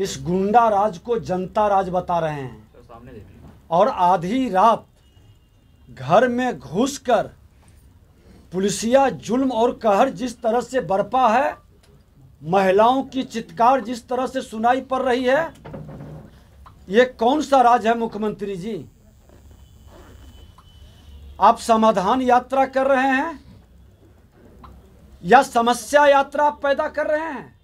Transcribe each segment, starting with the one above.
इस गुंडा राज को जनता राज बता रहे हैं। और आधी रात घर में घुसकर पुलिसिया जुल्म और कहर जिस तरह से बरपा है महिलाओं की चित्कार जिस तरह से सुनाई पड़ रही है ये कौन सा राज है मुख्यमंत्री जी? आप समाधान यात्रा कर रहे हैं या समस्या यात्रा पैदा कर रहे हैं?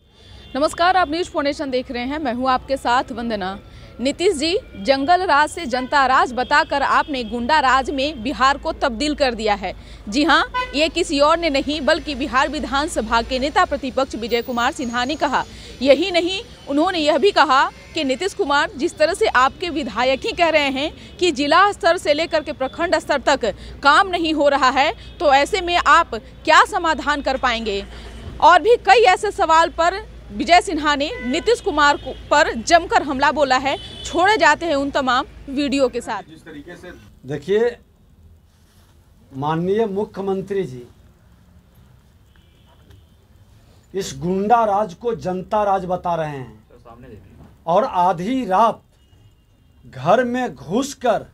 नमस्कार, आप न्यूज़ फाउंडेशन देख रहे हैं। मैं हूँ आपके साथ वंदना। नीतीश जी, जंगल राज से जनता राज बताकर आपने गुंडा राज में बिहार को तब्दील कर दिया है। जी हाँ, ये किसी और ने नहीं, बल्कि बिहार विधानसभा के नेता प्रतिपक्ष विजय कुमार सिन्हा ने कहा। यही नहीं, उन्होंने यह भी कहा कि नीतीश कुमार जिस तरह से आपके विधायक ही कह रहे हैं कि जिला स्तर से लेकर के प्रखंड स्तर तक काम नहीं हो रहा है तो ऐसे में आप क्या समाधान कर पाएँगे? और भी कई ऐसे सवाल पर विजय सिन्हा ने नीतीश कुमार को- पर जमकर हमला बोला है। छोड़े जाते हैं उन तमाम वीडियो के साथ। जिस तरीके से देखिए माननीय मुख्यमंत्री जी इस गुंडा राज को जनता राज बता रहे हैं। और आधी रात घर में घुसकर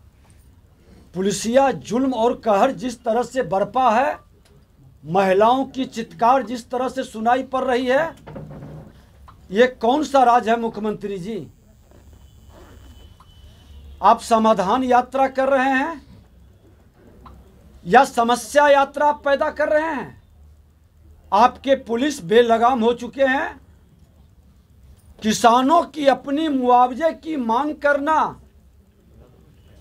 पुलिसिया जुल्म और कहर जिस तरह से बरपा है महिलाओं की चित्कार जिस तरह से सुनाई पड़ रही है ये कौन सा राज है मुख्यमंत्री जी? आप समाधान यात्रा कर रहे हैं? या समस्या यात्रा आप पैदा कर रहे हैं? आपके पुलिस बेलगाम हो चुके हैं? किसानों की अपनी मुआवजे की मांग करना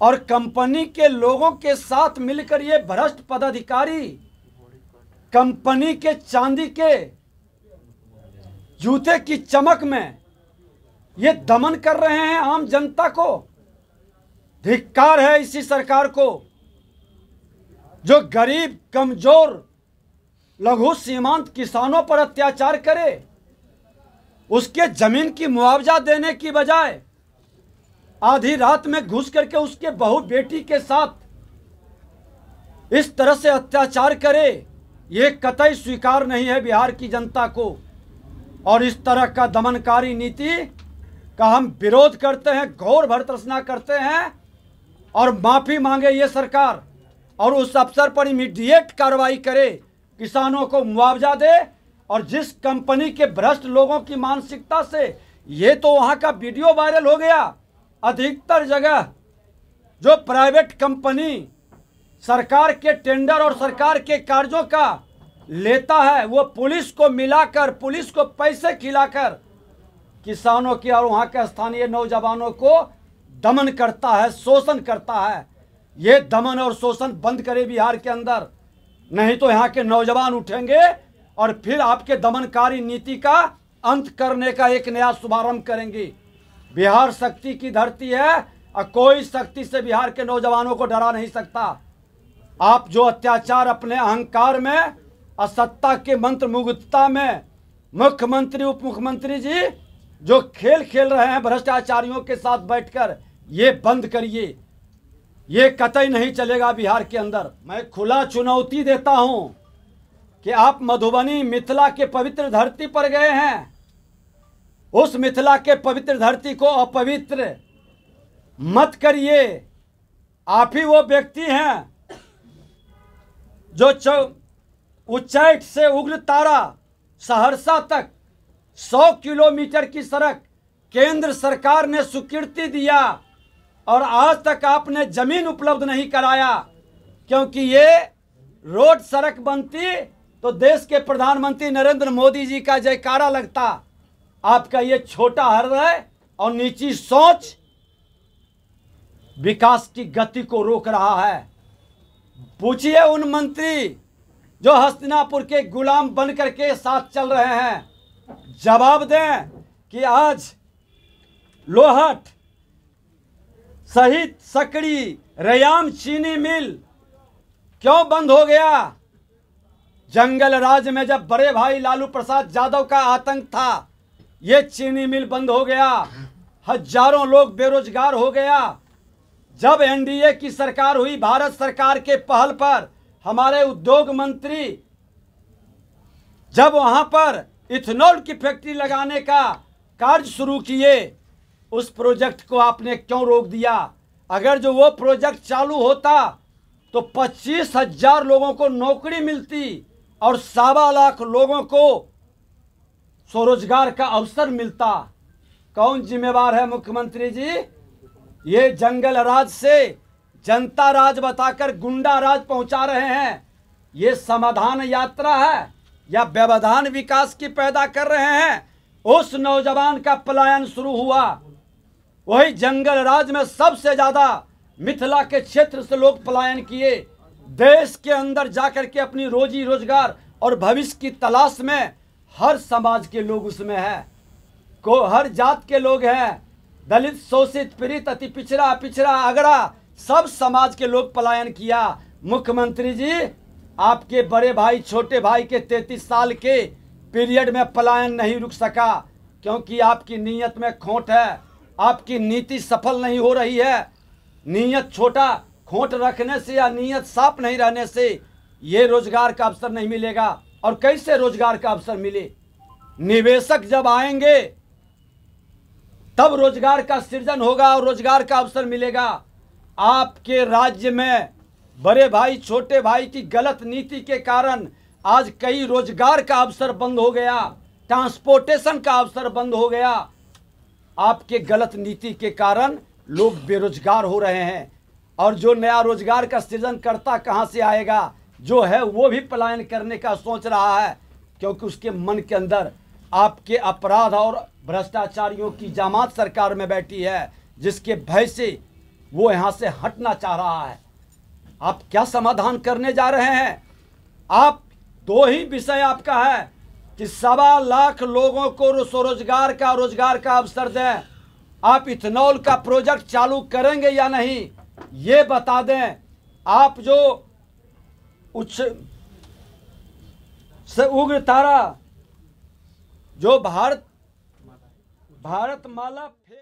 और कंपनी के लोगों के साथ मिलकर ये भ्रष्ट पदाधिकारी, कंपनी के चांदी के जूते की चमक में ये दमन कर रहे हैं आम जनता को। धिक्कार है इसी सरकार को, जो गरीब, कमज़ोर, लघु, सीमांत किसानों पर अत्याचार करे। उसके ज़मीन की मुआवजा देने की बजाय आधी रात में घुस करके उसके बहू बेटी के साथ इस तरह से अत्याचार करे, ये कतई स्वीकार नहीं है बिहार की जनता को। और इस तरह का दमनकारी नीति का हम विरोध करते हैं, घोर भर्तरसना करते हैं और माफ़ी मांगे ये सरकार और उस अफसर पर इमीडिएट कार्रवाई करे, किसानों को मुआवजा दे और जिस कंपनी के भ्रष्ट लोगों की मानसिकता से ये तो वहाँ का वीडियो वायरल हो गया, अधिकतर जगह जो प्राइवेट कंपनी सरकार के टेंडर और सरकार के कार्यों का लेता है, वो पुलिस को मिलाकर, पुलिस को पैसे खिलाकर किसानों की और वहाँ के स्थानीय नौजवानों को दमन करता है, शोषण करता है। ये दमन और शोषण बंद करे बिहार के अंदर। नहीं तो यहाँ के नौजवान उठेंगे और फिर आपके दमनकारी नीति का अंत करने का एक नया शुभारंभ करेंगे। बिहार शक्ति की धरती है और कोई शक्ति से बिहार के नौजवानों को डरा नहीं सकता। आप जो अत्याचार अपने अहंकार में और सत्ता के मंत्र मुग्धता में मुख्यमंत्री उप मुख्यमंत्री जी, जो खेल खेल रहे हैं भ्रष्टाचारियों के साथ बैठकर, ये बंद करिए। ये कतई नहीं चलेगा बिहार के अंदर। मैं खुला चुनौती देता हूँ कि आप मधुबनी मिथिला के पवित्र धरती पर गए हैं। उस मिथिला के पवित्र धरती को अपवित्र मत करिए। आप ही वो व्यक्ति हैं जो उच्चैठ से उग्र तारा सहरसा तक 100 किलोमीटर की सड़क केंद्र सरकार ने स्वीकृति दिया और आज तक आपने ज़मीन उपलब्ध नहीं कराया, क्योंकि ये रोड सड़क बनती तो देश के प्रधानमंत्री नरेंद्र मोदी जी का जयकारा लगता। आपका ये छोटा हृदय और नीची सोच विकास की गति को रोक रहा है। पूछिए उन मंत्री जो हस्तिनापुर के गुलाम बन करके साथ चल रहे हैं, जवाब दें कि आज लोहट, सहित सकड़ी, रयाम चीनी मिल क्यों बंद हो गया? जंगल राज में जब बड़े भाई लालू प्रसाद यादव का आतंक था, ये चीनी मिल बंद हो गया। हज़ारों लोग बेरोजगार हो गया। जब एनडीए की सरकार हुई, भारत सरकार के पहल पर हमारे उद्योग मंत्री, जब वहाँ पर इथेनॉल की फैक्ट्री लगाने का कार्य शुरू किए, उस प्रोजेक्ट को आपने क्यों रोक दिया? अगर जो वो प्रोजेक्ट चालू होता तो पच्चीस हज़ार लोगों को नौकरी मिलती और सवा लाख लोगों को स्वरोजगार का अवसर मिलता। कौन जिम्मेवार है मुख्यमंत्री जी? ये जंगल राज से जनता राज बताकर गुंडा राज पहुँचा रहे हैं। ये समाधान यात्रा है, या व्यवधान विकास की पैदा कर रहे हैं, उस नौजवान का पलायन शुरू हुआ। वही जंगल राज में सबसे ज़्यादा मिथिला के क्षेत्र से लोग पलायन किए। देश के अंदर जाकर के अपनी रोजी रोज़गार और भविष्य की तलाश में हर समाज के लोग उसमें हैं। को हर जात के लोग हैं। दलित, शोषित, पीड़ित, अति पिछड़ा पिछड़ा, अगड़ा सब समाज के लोग पलायन किया। मुख्यमंत्री जी, आपके बड़े भाई, छोटे भाई के तैतीस साल के पीरियड में पलायन नहीं रुक सका, क्योंकि आपकी नीयत में खोट है। आपकी नीति सफल नहीं हो रही है। नीयत छोटा, खोट रखने से या नीयत साफ़ नहीं रहने से ये रोज़गार का अवसर नहीं मिलेगा। और कैसे रोज़गार का अवसर मिले? निवेशक जब आएँगे, तब रोज़गार का सृजन होगा और रोज़गार का अवसर मिलेगा। आपके राज्य में बड़े भाई, छोटे भाई की गलत नीति के कारण आज कई रोज़गार का अवसर बंद हो गया, ट्रांसपोर्टेशन का अवसर बंद हो गया। आपके गलत नीति के कारण लोग बेरोजगार हो रहे हैं और जो नया रोज़गार का सृजन करता कहाँ से आएगा, जो है वो भी पलायन करने का सोच रहा है, क्योंकि उसके मन के अंदर आपके अपराध और भ्रष्टाचारियों की जामात सरकार में बैठी है, जिसके भय से वो यहाँ से हटना चाह रहा है। आप क्या समाधान करने जा रहे हैं? आप दो ही विषय आपका है कि सवा लाख लोगों को स्वरोजगार का रोज़गार का अवसर दें। आप इथेनॉल का प्रोजेक्ट चालू करेंगे या नहीं, ये बता दें। आप जो उच्च से उग्र तारा, जो भारत भारत माला फे